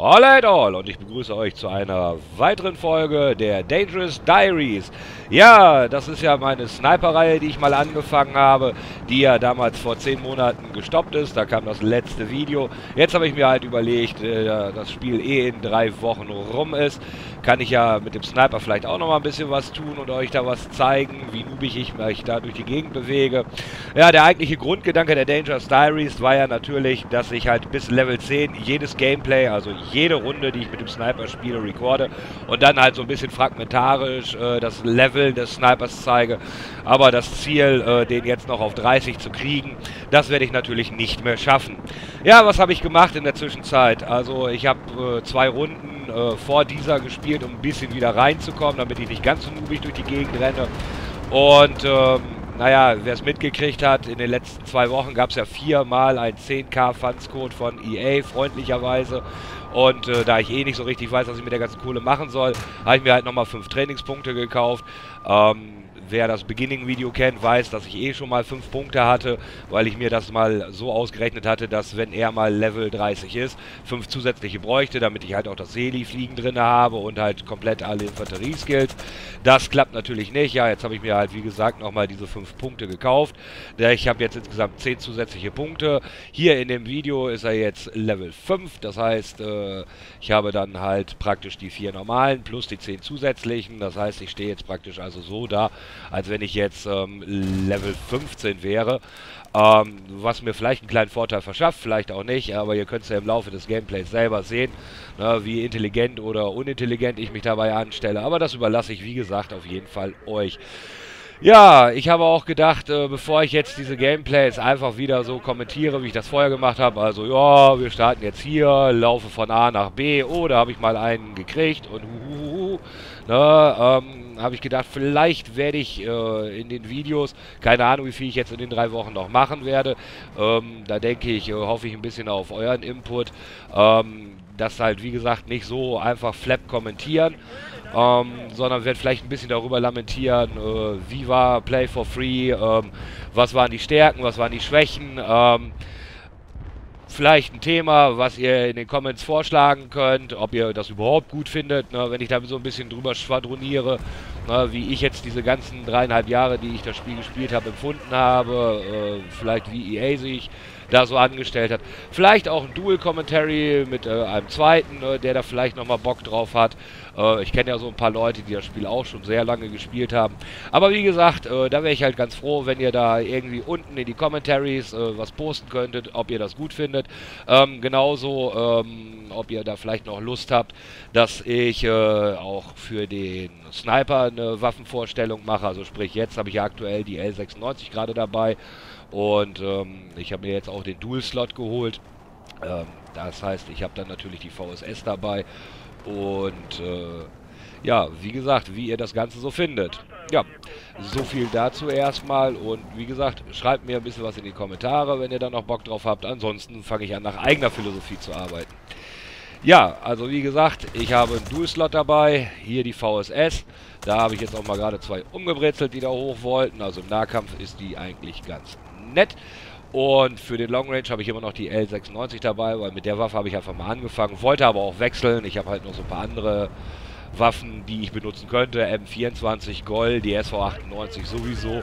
Holla at all und ich begrüße euch zu einer weiteren Folge der Dangerous Diaries. Ja, das ist ja meine Sniper-Reihe, die ich mal angefangen habe, die ja damals vor 10 Monaten gestoppt ist. Da kam das letzte Video. Jetzt habe ich mir halt überlegt, äh, das Spiel eh in drei Wochen rum ist, kann ich ja mit dem Sniper vielleicht auch noch mal ein bisschen was tun und euch da was zeigen, wie noobig ich mich da durch die Gegend bewege. Ja, der eigentliche Grundgedanke der Dangerous Diaries war ja natürlich, dass ich halt bis Level 10 jedes Gameplay, also jede Runde, die ich mit dem Sniper spiele, recorde und dann halt so ein bisschen fragmentarisch äh, das Level des Snipers zeige. Aber das Ziel, äh, den jetzt noch auf 30 zu kriegen, das werde ich natürlich nicht mehr schaffen. Ja, was habe ich gemacht in der Zwischenzeit? Also ich habe äh, zwei Runden äh, vor dieser gespielt, um ein bisschen wieder reinzukommen, damit ich nicht ganz so noobig durch die Gegend renne. Und ähm, naja, wer es mitgekriegt hat, in den letzten zwei Wochen gab es ja viermal ein 10k Fundscode von EA, freundlicherweise. Und äh, da ich eh nicht so richtig weiß, was ich mit der ganzen Kohle machen soll, habe ich mir halt nochmal fünf Trainingspunkte gekauft. Ähm, wer das Beginning-Video kennt, weiß, dass ich eh schon mal 5 Punkte hatte, weil ich mir das mal so ausgerechnet hatte, dass wenn er mal Level 30 ist, 5 zusätzliche bräuchte, damit ich halt auch das Seeli-Fliegen drin habe und halt komplett alle Infanterie-Skills. Das klappt natürlich nicht. Ja, jetzt habe ich mir halt, wie gesagt, nochmal diese 5 Punkte gekauft. Ich habe jetzt insgesamt 10 zusätzliche Punkte. Hier in dem Video ist er jetzt Level 5, das heißt, äh, ich habe dann halt praktisch die 4 normalen plus die 10 zusätzlichen. Das heißt, ich stehe jetzt praktisch also so da, als wenn ich jetzt ähm, Level 15 wäre. Ähm, was mir vielleicht einen kleinen Vorteil verschafft, vielleicht auch nicht, aber ihr könnt es ja im Laufe des Gameplays selber sehen, ne, wie intelligent oder unintelligent ich mich dabei anstelle. Aber das überlasse ich, wie gesagt, auf jeden Fall euch. Ja, ich habe auch gedacht, äh, bevor ich jetzt diese Gameplays einfach wieder so kommentiere, wie ich das vorher gemacht habe, also ja, wir starten jetzt hier, laufe von A nach B, oh, da habe ich mal einen gekriegt und huhuhu, ne, ähm, habe ich gedacht, vielleicht werde ich äh, in den Videos, keine Ahnung, wie viel ich jetzt in den drei Wochen noch machen werde, ähm, da denke ich, äh, hoffe ich ein bisschen auf euren Input, ähm, das halt, wie gesagt, nicht so einfach flap kommentieren, ähm, sondern werde vielleicht ein bisschen darüber lamentieren, äh, wie war Play for Free, ähm, was waren die Stärken, was waren die Schwächen, ähm, vielleicht ein Thema, was ihr in den Comments vorschlagen könnt, ob ihr das überhaupt gut findet, ne, wenn ich da so ein bisschen drüber schwadroniere, ne, wie ich jetzt diese ganzen dreieinhalb Jahre, die ich das Spiel gespielt habe, empfunden habe, äh, vielleicht wie EA sich da so angestellt hat. Vielleicht auch ein Dual-Commentary mit äh, einem zweiten, äh, der da vielleicht nochmal Bock drauf hat. Äh, ich kenne ja so ein paar Leute, die das Spiel auch schon sehr lange gespielt haben. Aber wie gesagt, äh, da wäre ich halt ganz froh, wenn ihr da irgendwie unten in die Commentaries äh, was posten könntet, ob ihr das gut findet. Ähm, genauso, ähm, ob ihr da vielleicht noch Lust habt, dass ich äh, auch für den Sniper eine Waffenvorstellung mache. Also sprich, jetzt habe ich ja aktuell die L96 gerade dabei. Und ähm, ich habe mir jetzt auch den Dual-Slot geholt. Ähm, das heißt, ich habe dann natürlich die VSS dabei. Und äh, ja, wie gesagt, wie ihr das Ganze so findet. Ja, so viel dazu erstmal. Und wie gesagt, schreibt mir ein bisschen was in die Kommentare, wenn ihr da noch Bock drauf habt. Ansonsten fange ich an, nach eigener Philosophie zu arbeiten. Ja, also wie gesagt, ich habe einen Dual-Slot dabei. Hier die VSS. Da habe ich jetzt auch mal gerade zwei umgebrezelt, die da hoch wollten. Also im Nahkampf ist die eigentlich ganz nett. Und für den Long Range habe ich immer noch die L96 dabei, weil mit der Waffe habe ich einfach mal angefangen. Wollte aber auch wechseln. Ich habe halt noch so ein paar andere Waffen, die ich benutzen könnte. M24 Gold, die SV98 sowieso.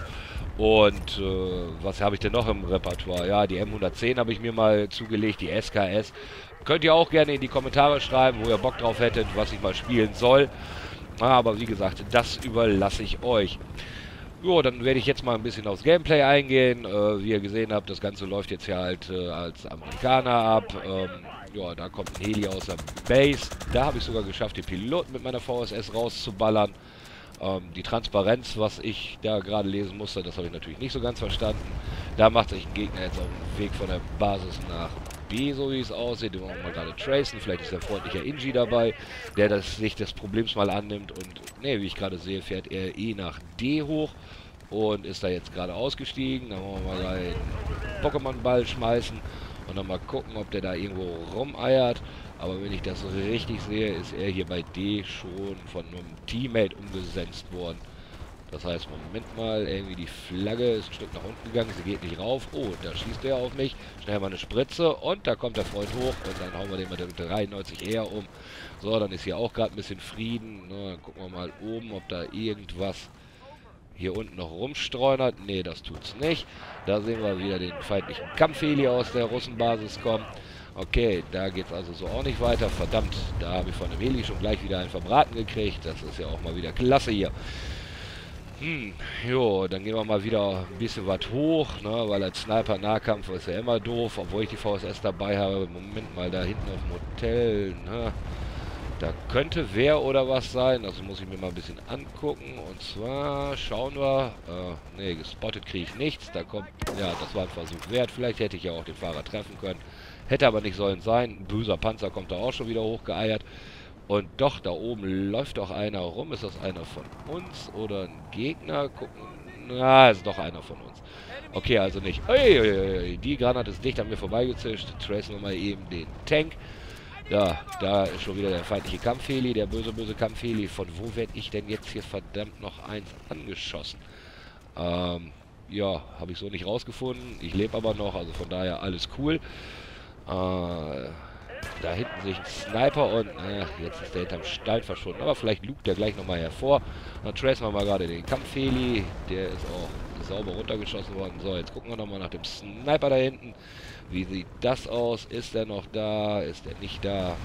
Und äh, was habe ich denn noch im Repertoire? Ja, die M110 habe ich mir mal zugelegt, die SKS. Könnt ihr auch gerne in die Kommentare schreiben, wo ihr Bock drauf hättet, was ich mal spielen soll. Aber wie gesagt, das überlasse ich euch. Jo, dann werde ich jetzt mal ein bisschen aufs Gameplay eingehen. Äh, wie ihr gesehen habt, das Ganze läuft jetzt hier halt äh, als Amerikaner ab. Ähm, ja, da kommt ein Heli aus der Base. Da habe ich sogar geschafft, den Piloten mit meiner VSS rauszuballern. Ähm, die Transparenz, was ich da gerade lesen musste, das habe ich natürlich nicht so ganz verstanden. Da macht sich ein Gegner jetzt auf dem Weg von der Basis nach So wie es aussieht. Den wollen wir mal gerade tracen. Vielleicht ist der freundliche Inji dabei, der das, sich des Problems mal annimmt. Und, ne, wie ich gerade sehe, fährt er E nach D hoch und ist da jetzt gerade ausgestiegen. Dann wollen wir mal einen Pokémon-Ball schmeißen und dann mal gucken, ob der da irgendwo rumeiert. Aber wenn ich das richtig sehe, ist er hier bei D schon von einem Teammate umgesetzt worden. Das heißt, Moment mal, irgendwie die Flagge ist ein Stück nach unten gegangen, sie geht nicht rauf. Oh, da schießt der auf mich. Schnell mal eine Spritze und da kommt der Freund hoch und dann hauen wir den mit der 93 eher um. So, dann ist hier auch gerade ein bisschen Frieden. Na, dann gucken wir mal oben, ob da irgendwas hier unten noch rumstreunert. Nee, das tut's nicht. Da sehen wir wieder den feindlichen Kampfheli aus der Russenbasis kommen. Okay, da geht's also so auch nicht weiter. Verdammt, da habe ich von dem Heli schon gleich wieder einen verbraten gekriegt. Das ist ja auch mal wieder klasse hier. Hm, jo, dann gehen wir mal wieder ein bisschen was hoch, ne, weil als Sniper-Nahkampf ist ja immer doof, obwohl ich die VSS dabei habe. Moment mal, da hinten auf dem Hotel, ne, da könnte wer oder was sein, das muss ich mir mal ein bisschen angucken. Und zwar schauen wir, äh, ne, gespottet kriege ich nichts, da kommt, ja, das war ein Versuch wert. Vielleicht hätte ich ja auch den Fahrer treffen können, hätte aber nicht sollen sein. Ein böser Panzer kommt da auch schon wieder hochgeeiert. Und doch, da oben läuft doch einer rum. Ist das einer von uns oder ein Gegner? Gucken. Na, ist doch einer von uns. Okay, also nicht. Ui, die Granate ist dicht an mir vorbeigezischt. Tracen wir mal eben den Tank. Ja, da ist schon wieder der feindliche Kampfheli, der böse, böse Kampfheli. Von wo werde ich denn jetzt hier verdammt noch eins angeschossen? Ähm, ja, habe ich so nicht rausgefunden. Ich lebe aber noch, also von daher alles cool. Äh, da hinten sehe ich einen Sniper und äh, jetzt ist der hinterm Stein verschwunden. Aber vielleicht lugt der gleich nochmal hervor. Dann tracen wir mal gerade den Kampfheli. Der ist auch sauber runtergeschossen worden. So, jetzt gucken wir nochmal nach dem Sniper da hinten. Wie sieht das aus? Ist der noch da? Ist der nicht da?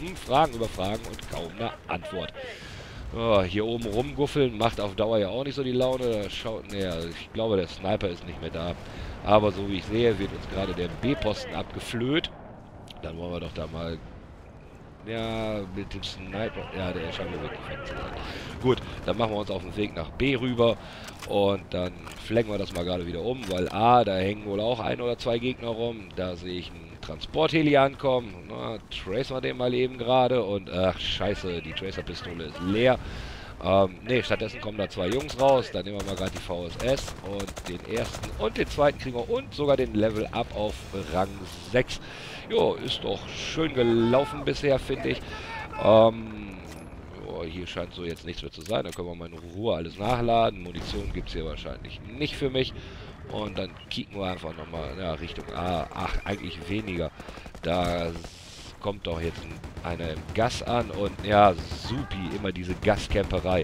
Hm, Fragen über Fragen und kaum eine Antwort. Oh, hier oben rumguffeln macht auf Dauer ja auch nicht so die Laune. Schaut, ne, also ich glaube, der Sniper ist nicht mehr da. Aber so wie ich sehe, wird uns gerade der B-Posten abgeflöht. Dann wollen wir doch da mal... Ja, mit dem Sniper... Ja, der scheint mir wirklich weg zu sein. Gut, dann machen wir uns auf den Weg nach B rüber. Und dann flecken wir das mal gerade wieder um, weil A, da hängen wohl auch ein oder zwei Gegner rum. Da sehe ich einen Transportheli ankommen. Na, tracen wir den mal eben gerade. Und ach, scheiße, die Tracer-Pistole ist leer. Ähm, ne, stattdessen kommen da zwei Jungs raus. Dann nehmen wir mal gerade die VSS und den ersten und den zweiten kriegen wir und sogar den Level Up auf Rang 6. Jo, ist doch schön gelaufen bisher, finde ich. Ähm, jo, hier scheint so jetzt nichts mehr zu sein. Da können wir mal in Ruhe alles nachladen. Munition gibt es hier wahrscheinlich nicht für mich. Und dann kicken wir einfach nochmal ja, Richtung A. Ach, eigentlich weniger. Da kommt doch jetzt einer im Gas an und ja, supi, immer diese Gascamperei.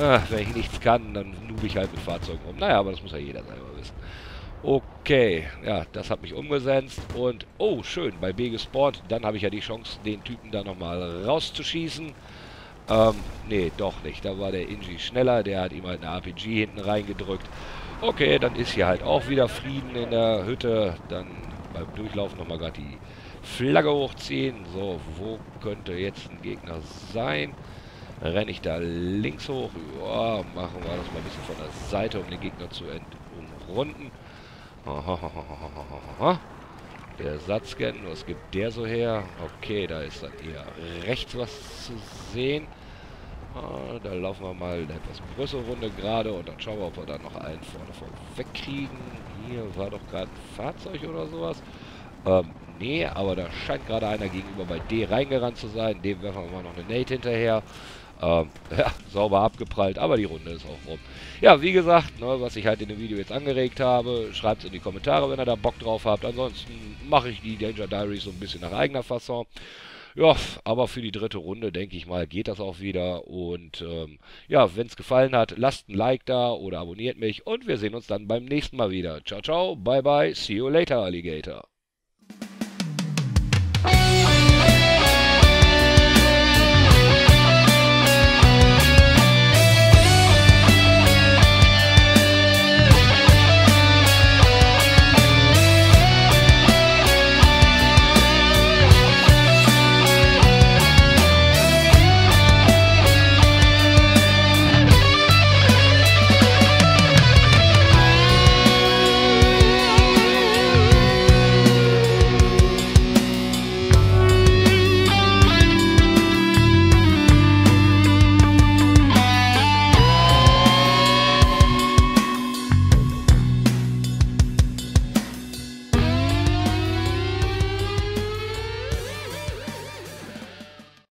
Ah, wenn ich nichts kann, dann nube ich halt mit Fahrzeugen um. Naja, aber das muss ja jeder selber wissen. Okay, ja, das hat mich umgesetzt und, oh, schön, bei B gespawnt. Dann habe ich ja die Chance, den Typen da nochmal rauszuschießen. Ähm, nee, doch nicht. Da war der Inji schneller, der hat ihm halt eine RPG hinten reingedrückt. Okay, dann ist hier halt auch wieder Frieden in der Hütte. Dann beim Durchlaufen nochmal gerade die Flagge hochziehen. So, wo könnte jetzt ein Gegner sein? Renne ich da links hoch? Ja, machen wir das mal ein bisschen von der Seite, um den Gegner zu umrunden. Der Satzscan, was gibt der so her? Okay, da ist dann eher rechts was zu sehen. Ah, da laufen wir mal eine etwas größere Runde gerade und dann schauen wir, ob wir da noch einen vorne vorweg kriegen. Hier war doch gerade ein Fahrzeug oder sowas. Ähm, nee, aber da scheint gerade einer gegenüber bei D reingerannt zu sein. Dem werfen wir mal noch eine Nate hinterher. Ähm, ja, sauber abgeprallt, aber die Runde ist auch rum. Ja, wie gesagt, ne, was ich halt in dem Video jetzt angeregt habe, schreibt es in die Kommentare, wenn ihr da Bock drauf habt. Ansonsten mache ich die Danger Diaries so ein bisschen nach eigener Fasson. Ja, aber für die dritte Runde, denke ich mal, geht das auch wieder. Und ähm, ja, wenn es gefallen hat, lasst ein Like da oder abonniert mich. Und wir sehen uns dann beim nächsten Mal wieder. Ciao, ciao, bye, bye, see you later, Alligator.